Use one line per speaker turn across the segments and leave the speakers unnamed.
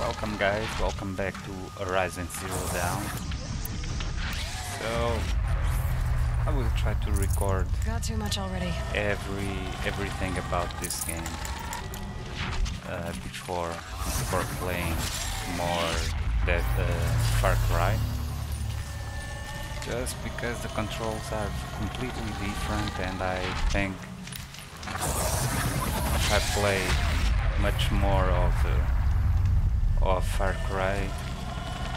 Welcome guys, welcome back to Horizon Zero Dawn. So I will try to record
Got too much already.
every everything about this game uh, before before playing more that uh, Far Cry. Just because the controls are completely different and I think if I play much more of uh, of Far Cry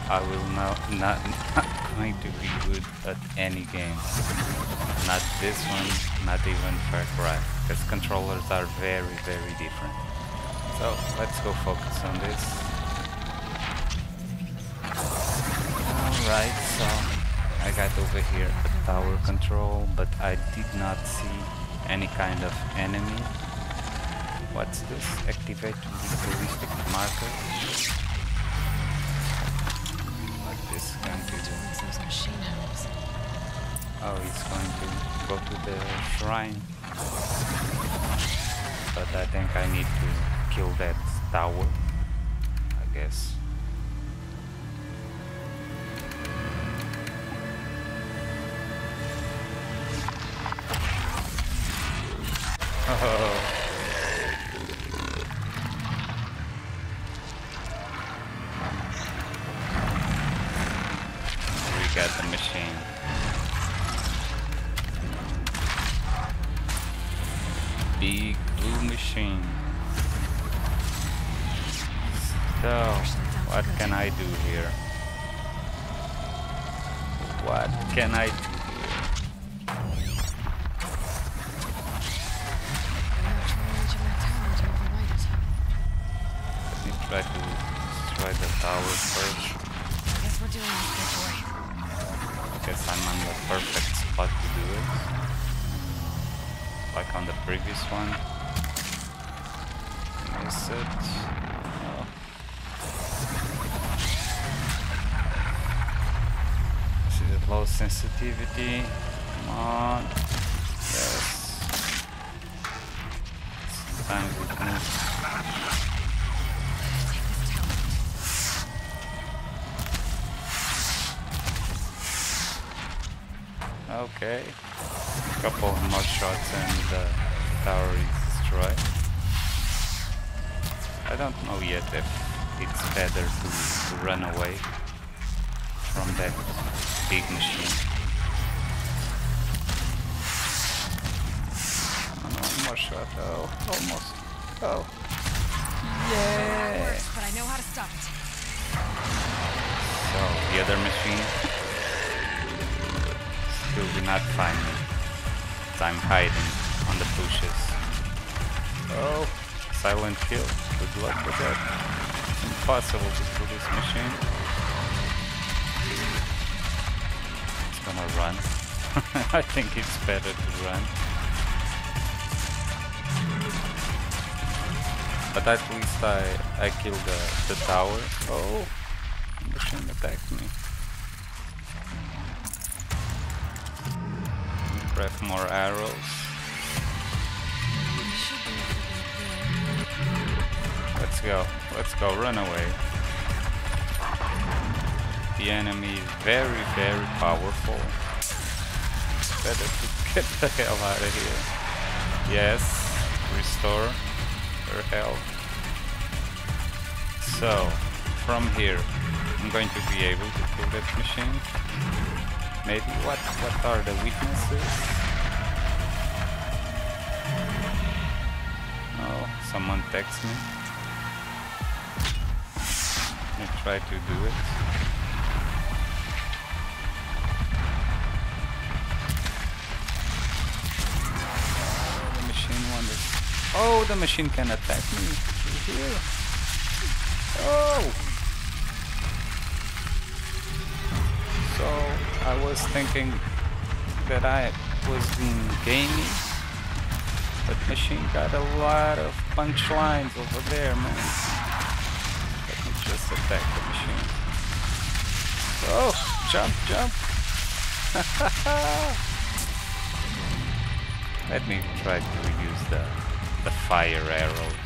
I will not, not not going to be good at any game. Not this one, not even Far Cry. Because controllers are very, very different. So let's go focus on this. Alright, so I got over here a tower control, but I did not see any kind of enemy. What's this? Activate ballistic marker. What this to do?
Those machine homes.
Oh, he's going to go to the shrine. But I think I need to kill that tower. I guess. Oh. Okay. A Couple more shots and the tower is destroyed. I don't know yet if it's better to, to run away from that big machine. Oh, One more shot. Oh, almost. Oh. Yeah.
But I know how to stop it.
So the other machine still do not find me. I'm hiding on the bushes. Oh, silent kill. Good luck with that. It's impossible to kill this machine. It's gonna run. I think it's better to run. But at least I I killed the, the tower. Oh, the machine attacked me. Craft more arrows. Let's go. Let's go. Run away. The enemy is very, very powerful. Better to get the hell out of here. Yes. Restore her health. So, from here, I'm going to be able to kill that machine. Maybe what what are the weaknesses? Oh, someone texts me. I try to do it. Oh, the machine. Oh, the machine can attack me here. Oh! I was thinking that I was being gamey, but machine got a lot of punchlines over there, man. Let me just attack the machine. Oh, jump, jump. Let me try to use the the fire arrows.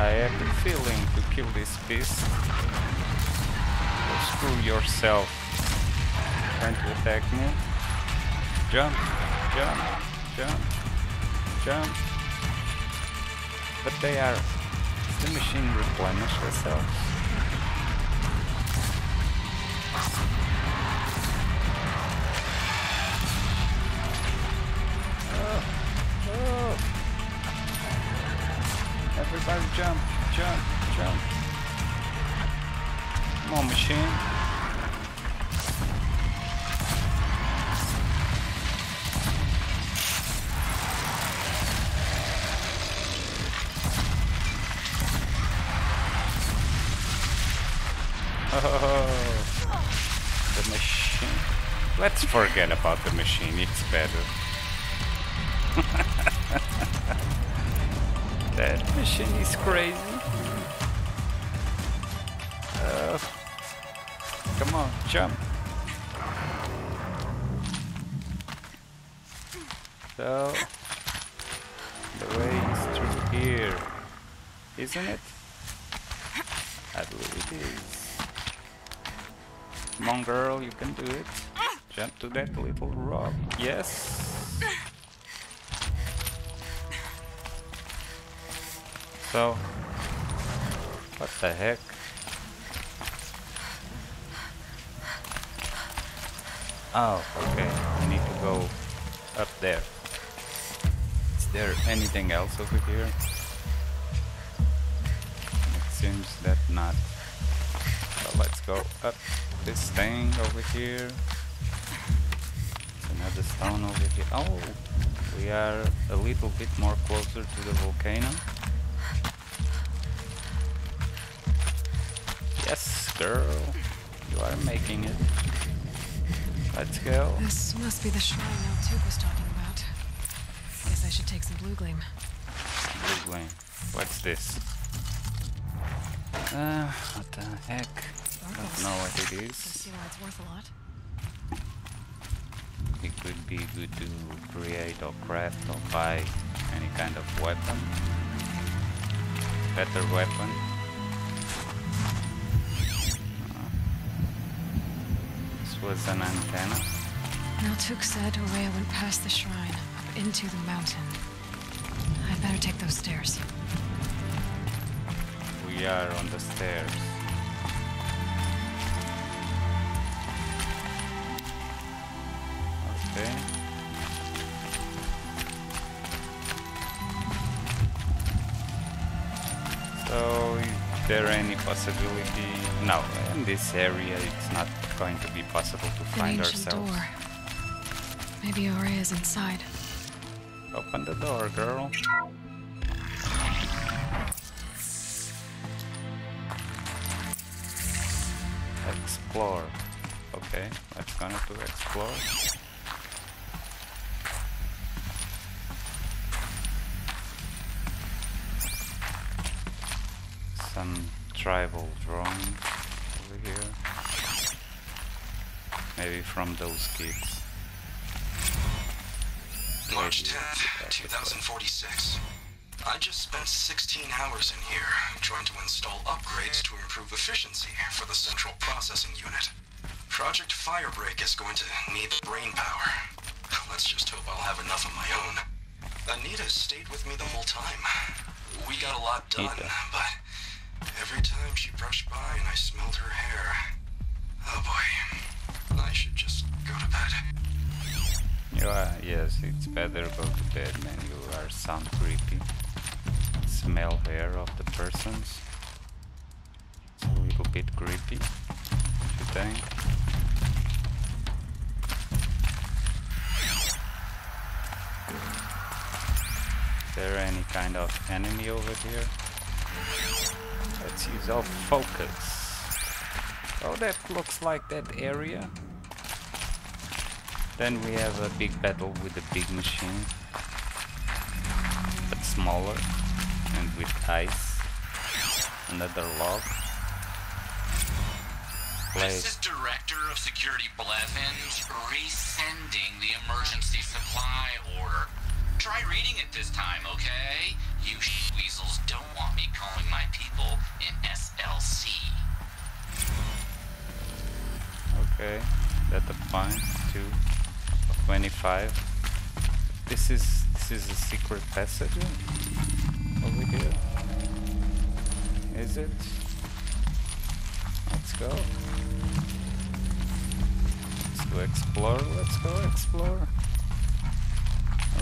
I have the feeling to kill this beast. Screw yourself. Trying to attack me. Jump, jump, jump, jump. But they are... The machine replenish herself? Everybody jump, jump, jump. Come on, machine. Oh, the machine. Let's forget about the machine, it's better. Machine is crazy. Uh, come on, jump. So, the way is through here, isn't it? I believe it is. Come on, girl, you can do it. Jump to that little rock. Yes. So, what the heck? Oh, okay. I need to go up there. Is there anything else over here? It seems that not. So let's go up this thing over here. Another stone over here. Oh, we are a little bit more closer to the volcano. Yes, girl. You are making it. Let's go.
This must be the shrine Naltuk was talking about. Guess I should take some blue gleam.
Blue Lane. What's this? Uh, what the heck? I
don't
know what it
I see why it's worth a lot.
It could be good to create or craft or buy any kind of weapon. Better weapon. Was an antenna.
Naltuk said Ourea went past the shrine, up into the mountain. I'd better take those stairs.
We are on the stairs. Okay. So, is there any possibility? No, in this area it's not going to be possible to
An
find ourselves.
door. Maybe Ourea's inside.
Open the door, girl. Explore. Okay, let's go to explore. Some tribal drawings over here. Maybe from those kids.
March
Maybe
10th,
it's about the
2046. I just spent 16 hours in here trying to install upgrades to improve efficiency for the central processing unit. Project Firebreak is going to need the brain power. Let's just hope I'll have enough of my own. Anita stayed with me the whole time. We got a lot done,
Anita.
but every time she brushed by and I smelled her hair, oh boy, I should just go to bed.
You are, yes, it's better go to bed, man. You are sound creepy. Smell hair of the persons. It's a little bit creepy, you think? Is there any kind of enemy over here? Let's use our focus. Oh, that looks like that area. Then we have a big battle with a big machine, but smaller and with ice. Another log.
This is Director of Security Blevins resending the emergency supply order. Try reading it this time, okay? You weasels don't want me calling my people in SLC.
Okay, that's fine, too. 25. This is this is a secret passage over here. Is it? Let's go. Let's go explore. Let's go explore.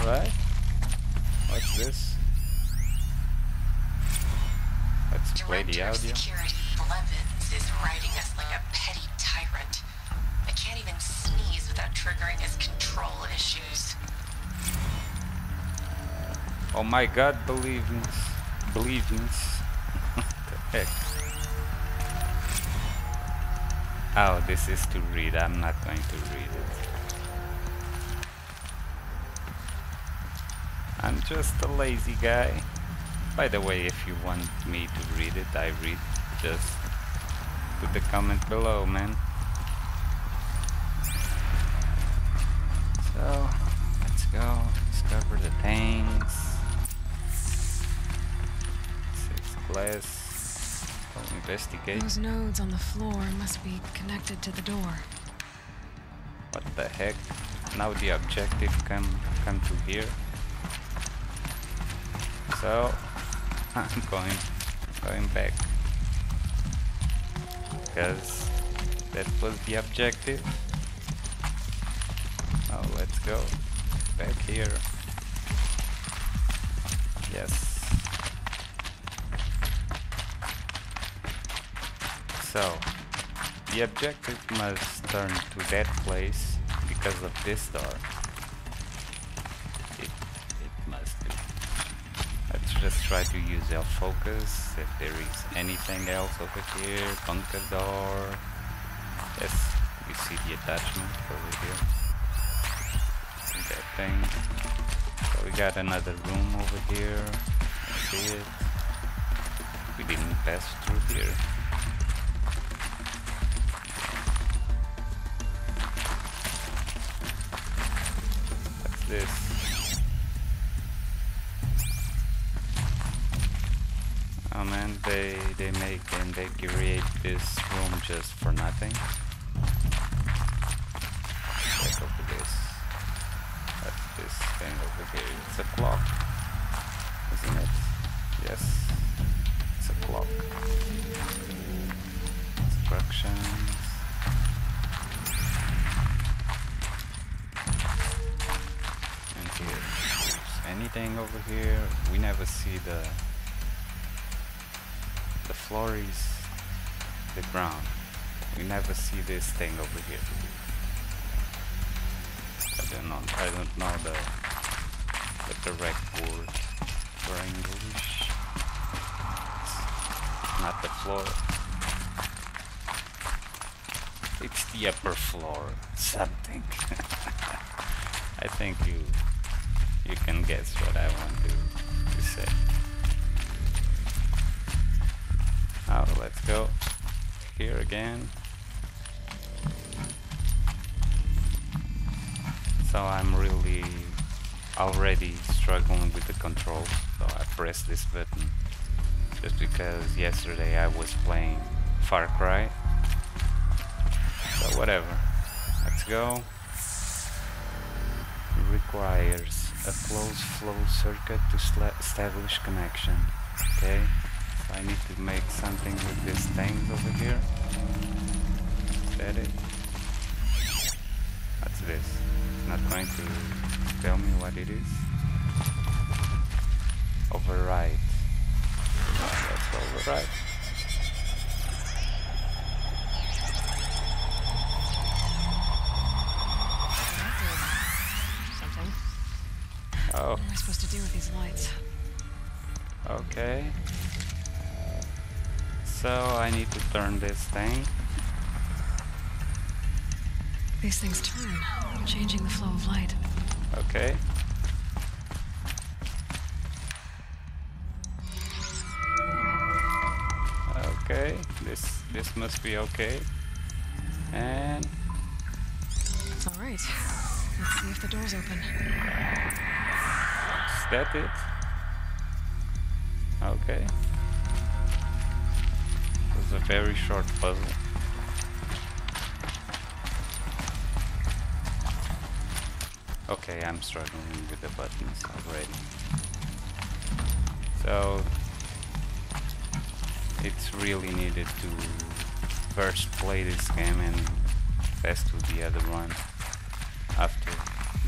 Alright. What's this? Let's play the audio.
Issues.
Oh my god, believe me. Believe me. what the heck? Oh, this is to read. I'm not going to read it. I'm just a lazy guy. By the way, if you want me to read it, I read. Just put the comment below, man. Go. Discover the things. Six glass. Go investigate.
Those nodes on the floor must be connected to the door.
What the heck? Now the objective come come to here. So I'm going going back. Because that was the objective. Now let's go back here. Yes. So the objective must turn to that place because of this door. It, it must be. Let's just try to use our focus. If there is anything else over here, bunker door. Yes, you see the attachment over here. Thing. So we got another room over here. See it. We didn't pass through here. What's this? Oh man, they they make and they create this room just for nothing. Over here? We never see the the floor is the ground. We never see this thing over here. I don't know. I don't know the the correct word for English. It's not the floor. It's the upper floor. Something. I think you you can guess what I want to, to say. Now let's go here again. So I'm really already struggling with the control. So I press this button just because yesterday I was playing Far Cry. So whatever. Let's go. Requires a closed flow circuit to establish connection. Okay. So I need to make something with this thing over here. That it? What's this? Not going to tell me what it is. Override. Let's override.
Lights?
okay. So I need to turn this thing.
These things turn, changing the flow of light.
Okay. Okay, this this must be okay. And
all right. Let's see if the door's open.
That it? Okay. It was a very short puzzle. Okay, I'm struggling with the buttons already. So it's really needed to first play this game and pass to the other one after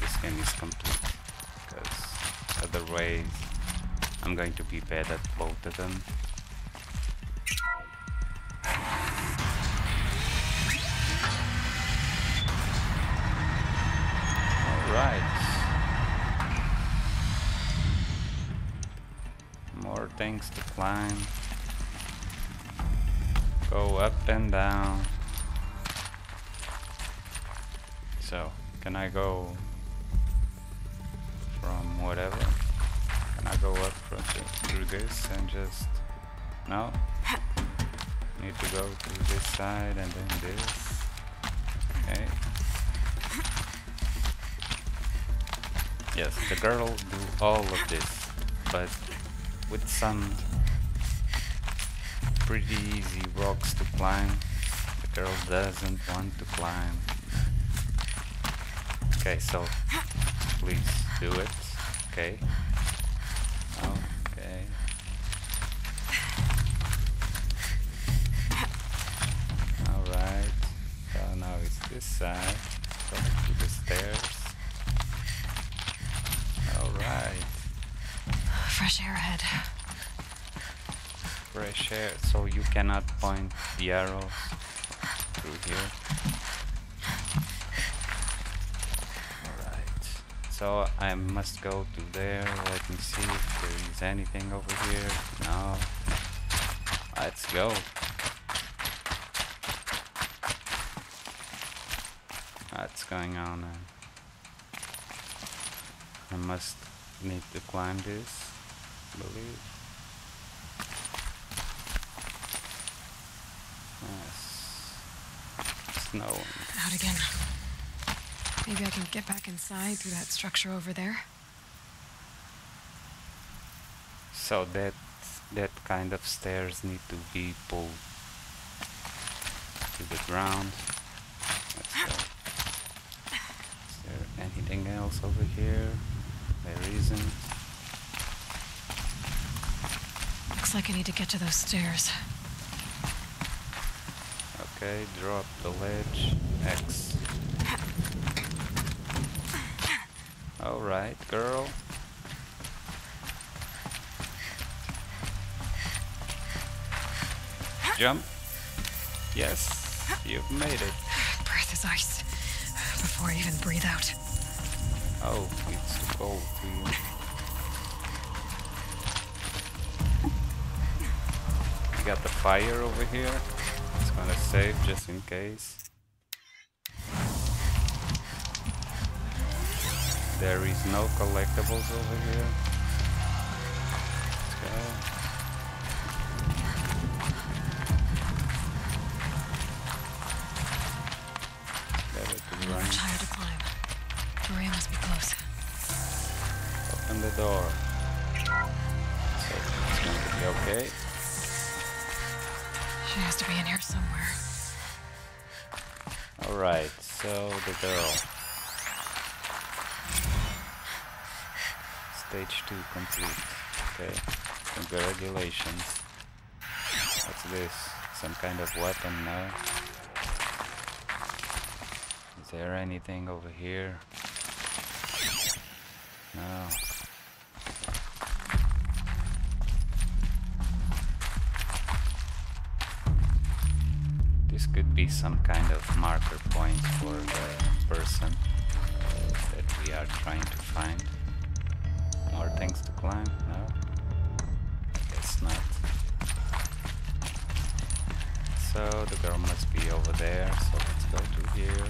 this game is complete because otherwise I'm going to be bad at both of them. Alright. More things to climb. Go up and down. So, can I go whatever? And I go up through this and just... No? Need to go to this side and then this. Okay. Yes, the girl do all of this, but with some pretty easy rocks to climb. The girl doesn't want to climb. Okay, so please do it. Okay. Okay. Alright. So uh, now it's this side. Go to the stairs. Alright.
Fresh air ahead.
Fresh air, so you cannot point the arrows through here. So I must go to there. Let me see if there is anything over here. No. Let's go. What's going on? I must need to climb this, I believe. Yes. Snow.
Out again. Maybe I can get back inside through that structure over there.
So that that kind of stairs need to be pulled to the ground. Let's go. Is there anything else over here? There isn't.
Looks like I need to get to those stairs.
Okay, drop the ledge. X. Alright, girl. Jump. Yes, you've made it.
Breath is ice. Before I even breathe out.
Oh, it's too cold to you. Got the fire over here. It's gonna save just in case. There is no collectibles over here. Let's go. Better to run.
tire to climb. Maria must be close.
Open the door. So it's going to be okay.
She has to be in here somewhere.
Alright, so the girl. Stage 2 complete. Okay, congratulations. What's this? Some kind of weapon, no? Is there anything over here? No. This could be some kind of marker point for the person that we are trying to find. More things to climb? No? Guess not. So the girl must be over there, so let's go to here.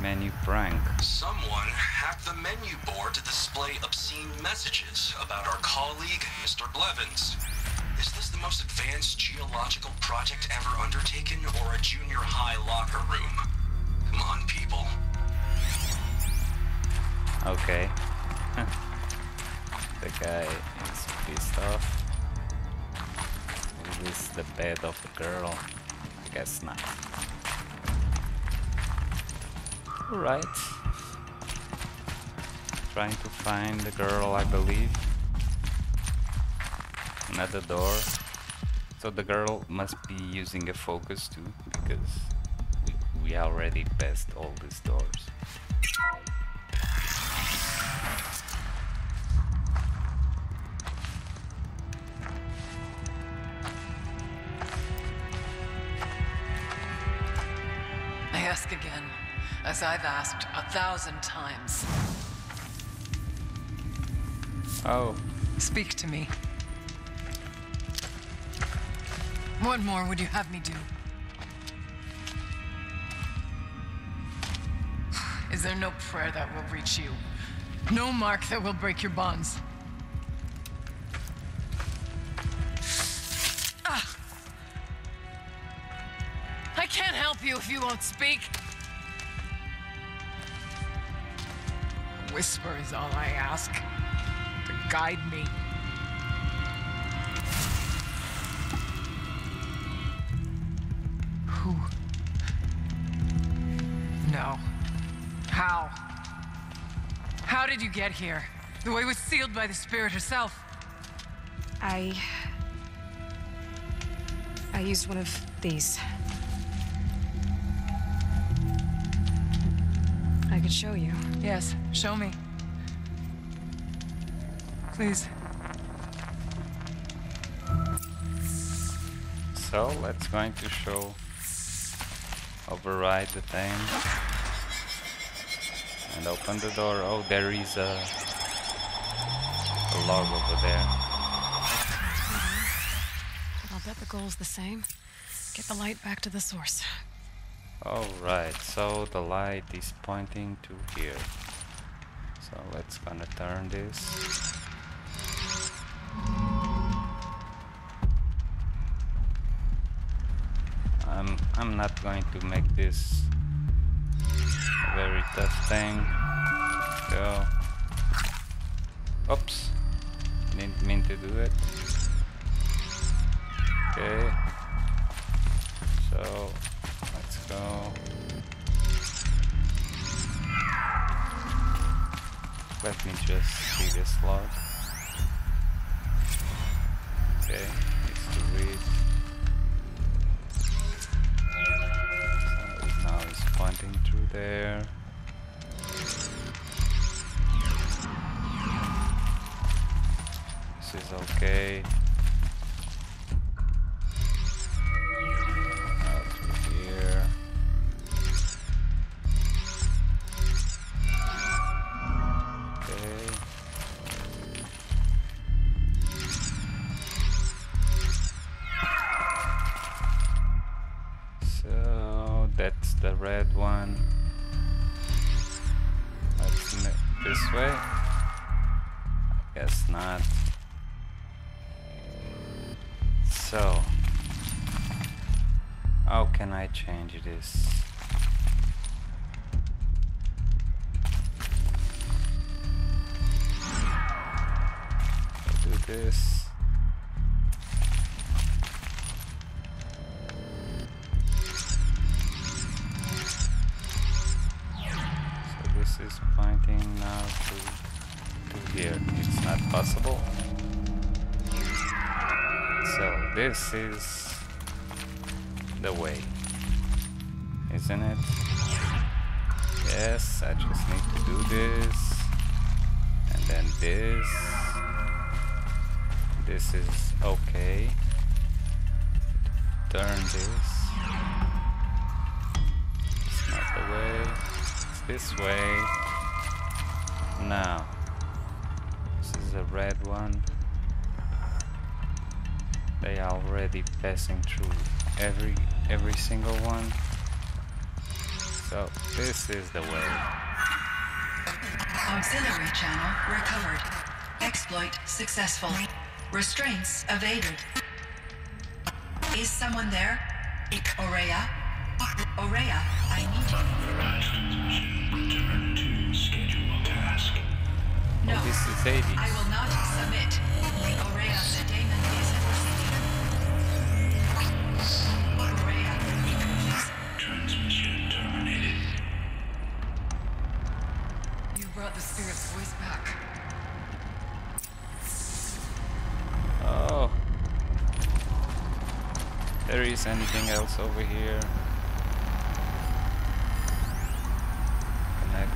Menu prank.
Someone hacked the menu board to display obscene messages about our colleague, Mr. Blevins. Is this the most advanced geological project ever undertaken or a junior high locker room? Come on, people.
Okay. the guy is pissed off. Is this the bed of the girl? I guess not. Alright. Trying to find the girl, I believe. Another door. So the girl must be using a focus too, because we, we already passed all these doors.
As I've asked a thousand times.
Oh,
Speak to me. What more would you have me do? Is there no prayer that will reach you? No mark that will break your bonds? Ah! I can't help you if you won't speak. Whisper is all I ask. To guide me. Who? No. How? How did you get here? The way was sealed by the spirit herself.
I. I used one of these. Could show you.
Yes, show me. Please.
so let's going to show override the thing and open the door. Oh, there is a, a log over there.
I'll bet the goal's the same. Get the light back to the source.
Alright, so the light is pointing to here. So let's gonna turn this. I'm I'm not going to make this a very tough thing. So Oops. Didn't mean to do it. Okay. So go. Let me just see this log. Okay, needs to read. So now it's pointing through there. This is okay. How can I change this? do this. So this is pointing now to, to here. It's not possible. So this is this. This is okay. Turn this. It's not the way. It's this way. Now, this is a red one. They are already passing through every every single one. So this is the way.
Auxiliary channel recovered. Exploit successful. Restraints evaded. Is someone there? Ourea? Ourea, I need you.
task.
No,
this is Hades.
I will
There is anything else over here?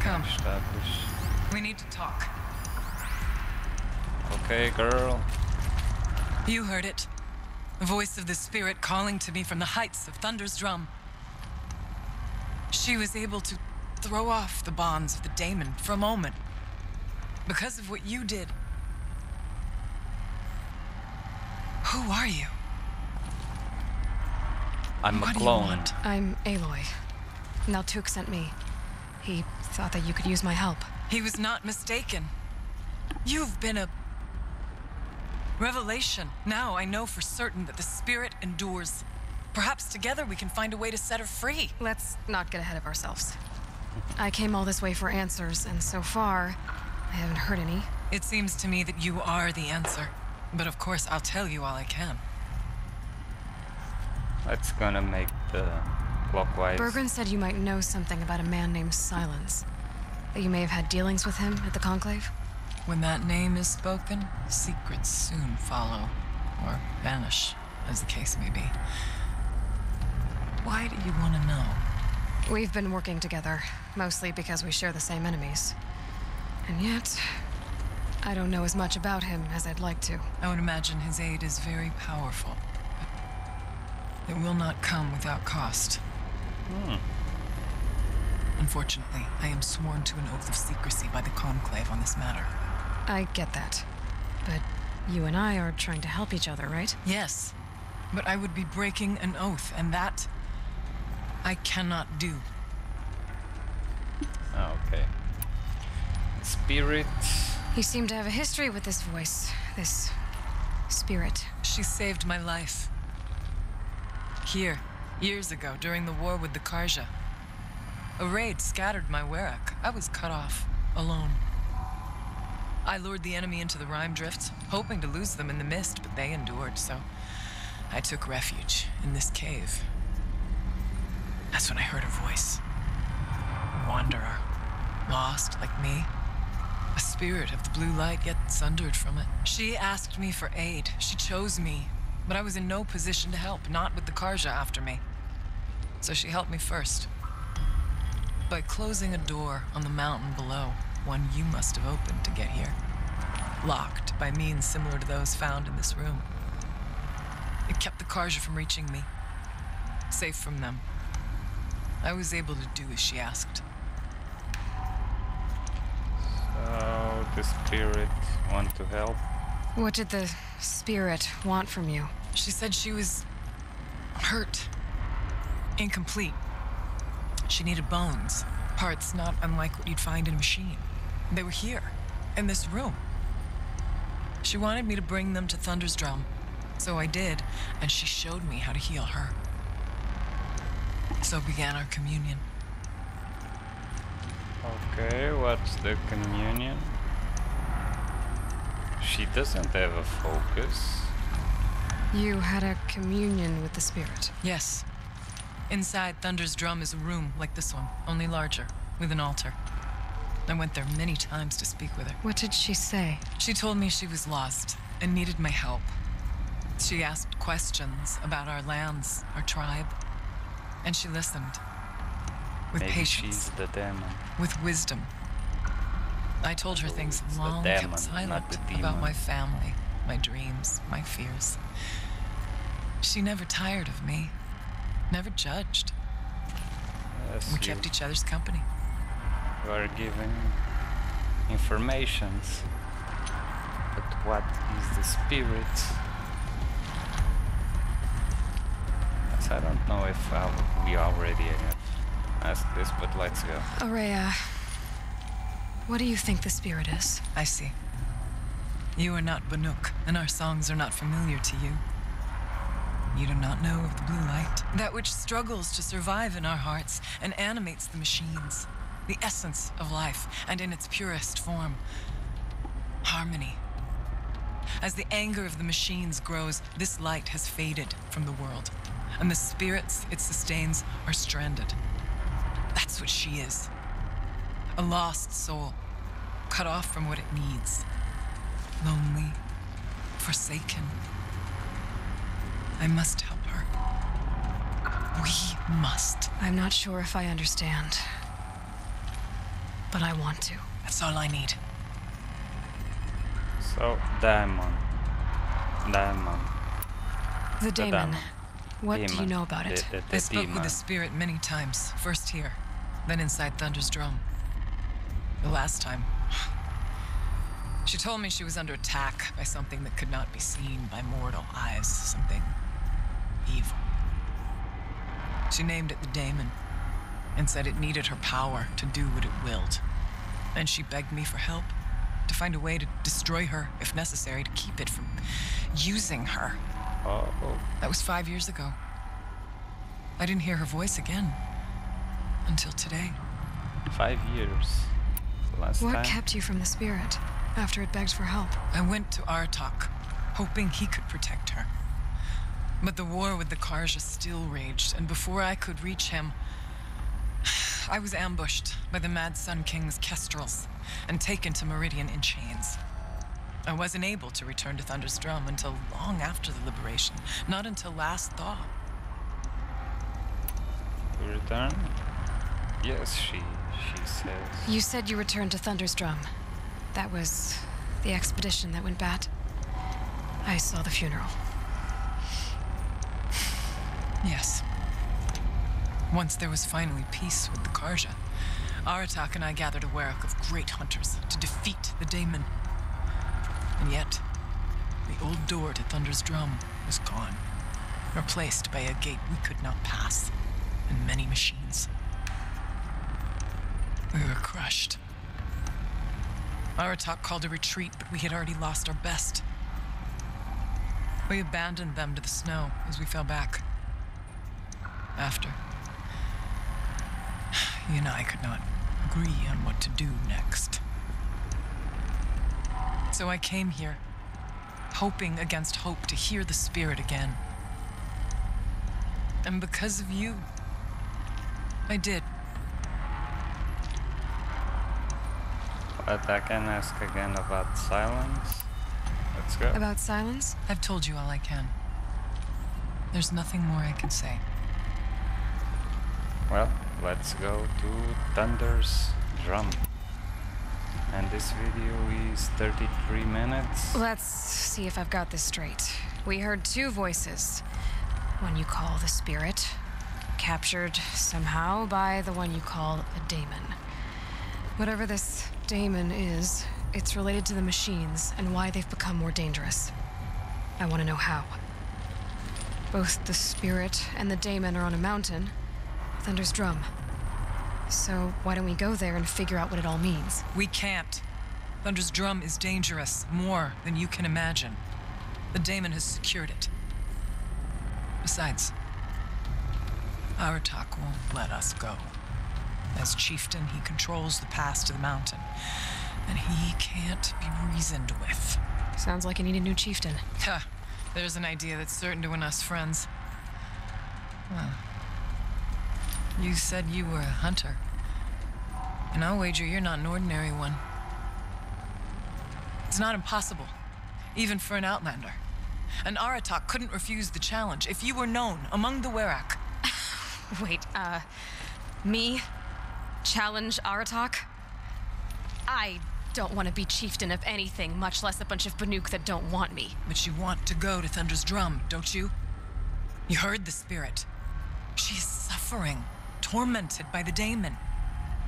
Come. We need to talk.
Okay, girl.
You heard it. The voice of the spirit calling to me from the heights of Thunder's drum. She was able to throw off the bonds of the daemon for a moment. Because of what you did. Who are you?
I'm
What
a
do you
clone.
want?
I'm Aloy. Naltuk sent me. He thought that you could use my help.
He was not mistaken. You've been a revelation. Now I know for certain that the spirit endures. Perhaps together we can find a way to set her free.
Let's not get ahead of ourselves. I came all this way for answers, and so far, I haven't heard any.
It seems to me that you are the answer. But of course, I'll tell you all I can.
That's gonna make the clockwise.
Bergren said you might know something about a man named Sylens. That you may have had dealings with him at the Conclave?
When that name is spoken, secrets soon follow, or vanish, as the case may be. Why do you want to know?
We've been working together, mostly because we share the same enemies. And yet, I don't know as much about him as I'd like to.
I would imagine his aid is very powerful. But it will not come without cost. Hmm. Unfortunately, I am sworn to an oath of secrecy by the Conclave on this matter.
I get that. But you and I are trying to help each other, right?
Yes, but I would be breaking an oath, and that I cannot do.
Oh, okay. Spirit.
You seem to have a history with this voice, this spirit.
She saved my life. Here, years ago, during the war with the Carja. A raid scattered my Werak. I was cut off, alone. I lured the enemy into the Rime Drifts, hoping to lose them in the mist, but they endured, so I took refuge in this cave. That's when I heard a voice. Wanderer, lost like me. A spirit of the blue light, yet sundered from it. She asked me for aid. She chose me. But I was in no position to help, not with the Carja after me. So she helped me first. By closing a door on the mountain below, one you must have opened to get here. Locked by means similar to those found in this room. It kept the Carja from reaching me. Safe from them. I was able to do as she asked.
So the spirit want to help.
What did the spirit want from you?
She said she was hurt, incomplete. She needed bones, parts not unlike what you'd find in a machine. They were here, in this room. She wanted me to bring them to Thunder's Drum, so I did, and she showed me how to heal her. So began our communion.
Okay, what's the communion? She doesn't have a focus.
You had a communion with the spirit.
Yes. Inside Thunder's Drum is a room like this one, only larger, with an altar. I went there many times to speak with her.
What did she say?
She told me she was lost and needed my help. She asked questions about our lands, our tribe, and she listened. With
Maybe
patience,
she's the demon.
with wisdom. I told her things
it's
long
demon,
kept silent about my family, my dreams, my fears. She never tired of me, never judged.
Yes,
We kept each other's company.
you are giving informations. But what is the spirit? Yes, I don't know if uh, we already have asked this, but let's go.
Ourea, what do you think the spirit is?
I see. You are not Banuk, and our songs are not familiar to you. You do not know of the blue light, that which struggles to survive in our hearts and animates the machines. the essence of life, and in its purest form harmony. As the anger of the machines grows, this light has faded from the world, and the spirits it sustains are stranded. That's what she is a lost soul, cut off from what it needs, lonely, forsaken. I must help her. We must.
I'm not sure if I understand. But I want to.
That's all I need.
So, Daemon. Daemon.
The
The
daemon.
daemon.
What do you know about
The-
it?
the-
I
the
spoke with the spirit many times. First here, then inside Thunder's drum. The last time. She told me she was under attack by something that could not be seen by mortal eyes. Something evil. She named it the Daemon and said it needed her power to do what it willed. Then she begged me for help, to find a way to destroy her if necessary, to keep it from using her.
Oh,
That was five years ago. I didn't hear her voice again until today.
five years. Last
What
time.
kept you from the spirit after it begged for help?
I went to Aratak, hoping he could protect her. But the war with the Carja still raged, and before I could reach him, I was ambushed by the Mad Sun King's Kestrels and taken to Meridian in chains. I wasn't able to return to Thunder's Drum until long after the liberation, not until last thaw.
To return? Yes, she she says.
You said you returned to Thunder's Drum. That was the expedition that went bad. I saw the funeral.
Yes. Once there was finally peace with the Carja, Aratak and I gathered a werak of great hunters to defeat the Daemon. And yet, the old door to Thunder's Drum was gone, replaced by a gate we could not pass, and many machines. We were crushed. Aratak called a retreat, but we had already lost our best. We abandoned them to the snow as we fell back. After. You and I could not agree on what to do next. So I came here, hoping against hope to hear the spirit again. And because of you, I did.
But I can ask again about Sylens. Let's go.
About Sylens?
I've told you all I can. There's nothing more I can say.
Well, let's go to Thunder's Drum. And this video is 33 minutes.
Let's see if I've got this straight. We heard two voices. One you call the spirit, captured somehow by the one you call a daemon. Whatever this daemon is, it's related to the machines and why they've become more dangerous. I want to know how. Both the spirit and the daemon are on a mountain, Thunder's Drum. So why don't we go there and figure out what it all means?
We can't. Thunder's drum is dangerous, more than you can imagine. The daemon has secured it. Besides, Aratak won't let us go. As chieftain, he controls the pass to the mountain, and he can't be reasoned with.
Sounds like you need a new chieftain.
Ha! There's an idea that's certain to win us friends. Huh. You said you were a hunter. And I'll wager you're not an ordinary one. It's not impossible, even for an outlander. An Aratak couldn't refuse the challenge if you were known among the Werak.
Wait, uh, me? Challenge Aratak? I don't want to be chieftain of anything, much less a bunch of Banuk that don't want me.
But you want to go to Thunder's Drum, don't you? You heard the spirit. She is suffering, tormented by the daemon.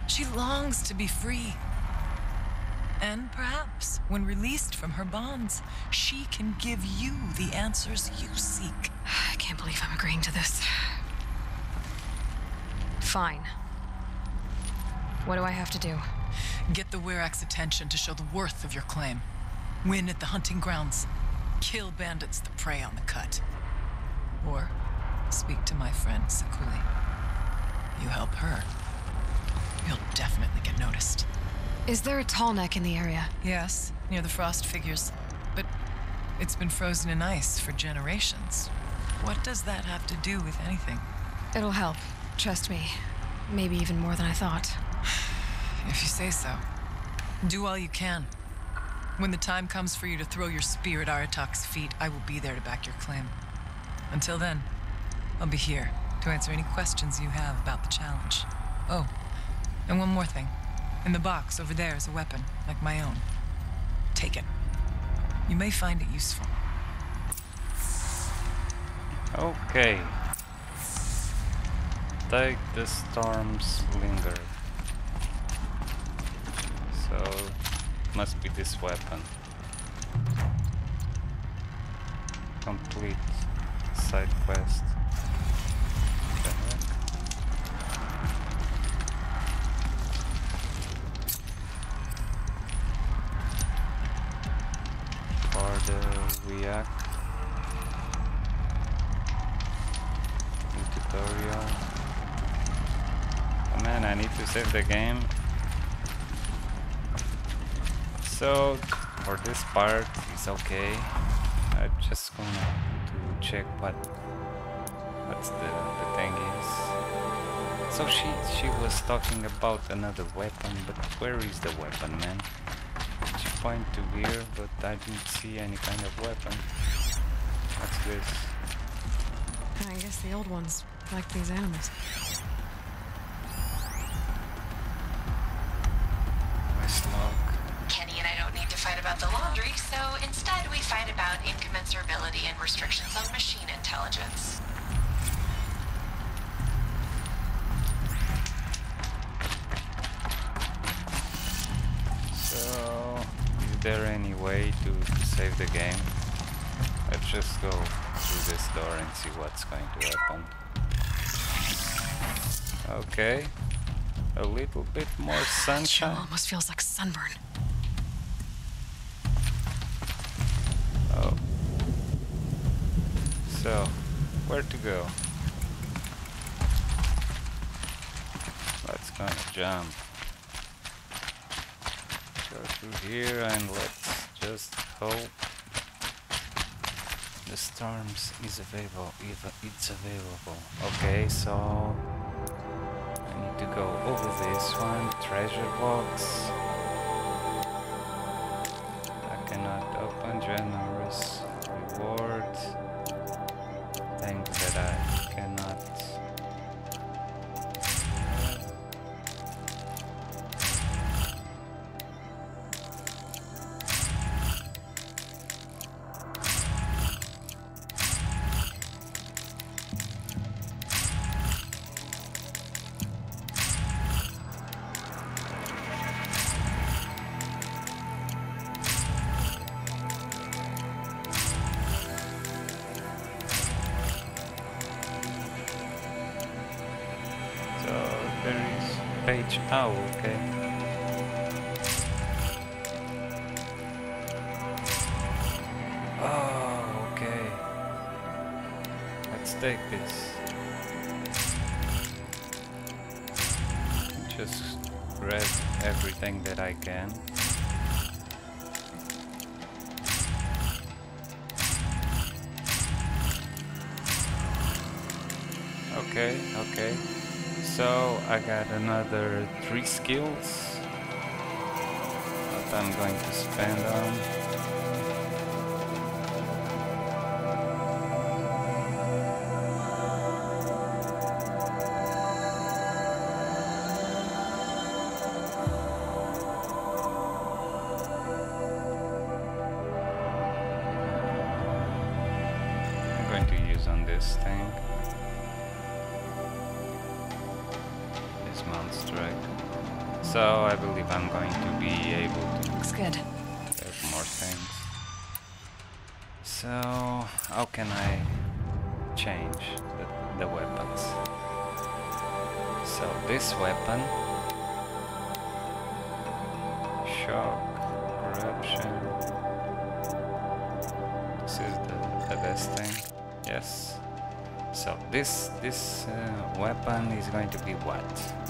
She longs to be free. And perhaps, when released from her bonds, she can give you the answers you seek.
I can't believe I'm agreeing to this. Fine. What do I have to do?
Get the Werak's attention to show the worth of your claim. Win at the hunting grounds. Kill bandits that prey on the cut. Or speak to my friend Sakuli. You help her. you'll definitely get noticed.
Is there a Tallneck in the area?
Yes, near the frost figures. But it's been frozen in ice for generations. What does that have to do with anything?
It'll help. Trust me. Maybe even more than I thought.
If you say so. Do all you can. When the time comes for you to throw your spear at Aratak's feet, I will be there to back your claim. Until then, I'll be here to answer any questions you have about the challenge. Oh, and one more thing. In the box over there is a weapon, like my own. Take it. You may find it useful.
Okay. Take the storm's linger. So must be this weapon. Complete side quest. For the React tutorial. Oh man, I need to save the game. So for this part it's okay. I'm just gonna to check what what's the, the thing is. So she she was talking about another weapon, but where is the weapon, man? She point to here, but I didn't see any kind of weapon. What's this?
I guess the old ones like these animals.
There any way to, to save the game? Let's just go through this door and see what's going to happen. Okay. A little bit more sunshine.
almost feels like sunburn.
Oh. So, where to go? Let's kind of jump. Through here and let's just hope the storms is available. If it's available. Okay, so I need to go over this one. Treasure box. Page. Oh, okay. Oh, okay. Let's take this. Just grab everything that I can. I got another three skills that I'm going to spend on. Can I change the, the weapons? So this weapon shock, corruption. This is the, the best thing. Yes. So this this uh, weapon is going to be what?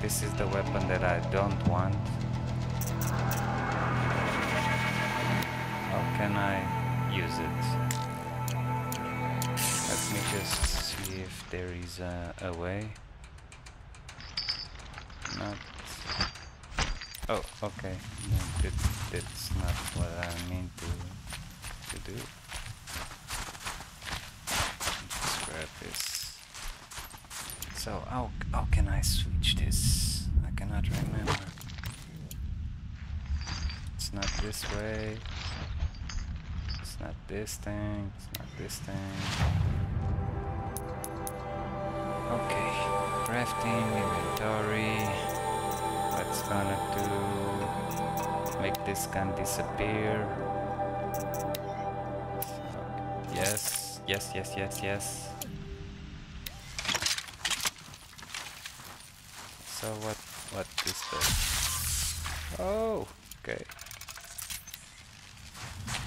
This is the weapon that I don't want. How can I use it? Let me just see if there is a, a way. Not. Oh, okay. No, that's not what I mean to to do. Let's grab this. So how how can I switch this? I cannot remember. It's not this way. It's not this thing. It's not this thing. Okay, crafting, inventory. What's gonna do? Make this gun disappear. So, yes, yes, yes, yes, yes. So what? What is this? Oh, okay.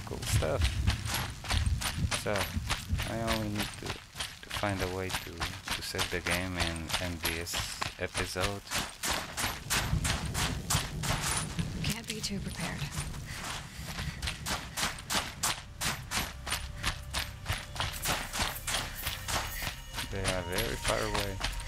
Cool stuff. So I only need to to find a way to to save the game and end this episode.
Can't be too prepared.
They are very far away.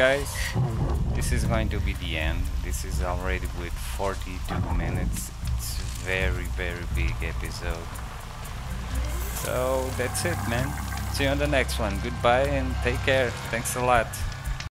Guys, this is going to be the end. This is already with 42 minutes. It's very, very big episode. So, that's it man. See you on the next one. Goodbye and take care. Thanks a lot.